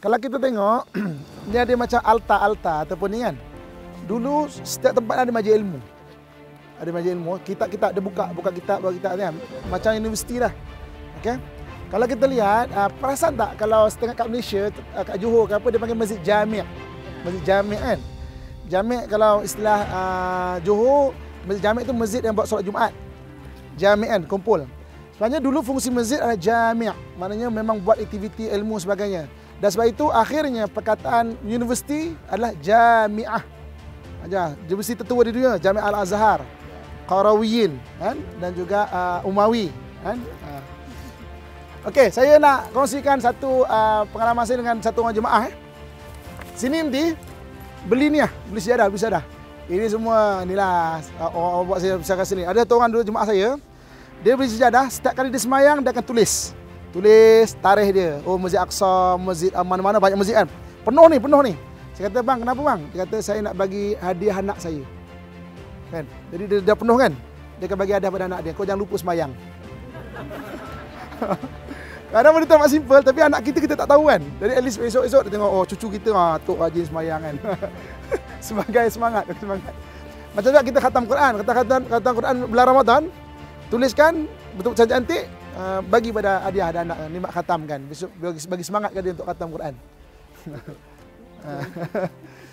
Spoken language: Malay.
Kalau kita tengok, ni ada macam alta-alta ataupun ni kan. Dulu setiap tempat ada majlis ilmu. Ada majlis ilmu. Kita kita ada buka buka kitab buka kitab kan. Macam universiti lah. Okey. Kalau kita lihat, uh, perasan tak kalau setengah kat Malaysia, uh, kat Johor ke apa dia panggil masjid jami'. Masjid jami' kan. Jami' kalau istilah uh, Johor, masjid jami' tu masjid yang buat solat Jumaat. Jami' kan, kumpul. Sebenarnya dulu fungsi masjid adalah jami'. Maknanya memang buat aktiviti ilmu sebagainya. Dan sebab itu akhirnya perkataan universiti adalah jami'ah. Aja, universiti tertua di dunia, Jami' Al-Azhar, Qarawiyin kan dan juga uh, Umawi kan. Uh, Okey, saya nak kongsikan satu uh, pengalaman saya dengan satu orang jemaah. Eh. Sini nanti beli ni lah, beli sejadah, beli sejadah. Ini semua inilah uh, orang buat saya saya sini. Ada satu orang dulu jemaah saya. Dia beli sejadah, setiap kali dia semayang dia akan tulis. Tulis tarikh dia. Oh Masjid Aqsa, Masjid mana-mana banyak masjid kan. Penuh ni, penuh ni. Saya kata, "Bang, kenapa bang?" Dia kata, "Saya nak bagi hadiah anak saya." Kan? Jadi dia dah penuh kan? Dia akan bagi hadiah pada anak dia. Kau jangan lupa semayang. Kadang benda amat simple tapi anak kita kita tak tahu kan. Jadi at least esok-esok dia tengok oh cucu kita ah tok rajin sembahyang kan. Sebagai semangat, semangat. Macam juga kita khatam Quran, kata khatam Quran bulan Ramadan, tuliskan betul cantik uh, bagi pada hadiah ada anak ni mak khatam kan. Bagi, semangat kan dia untuk khatam Quran.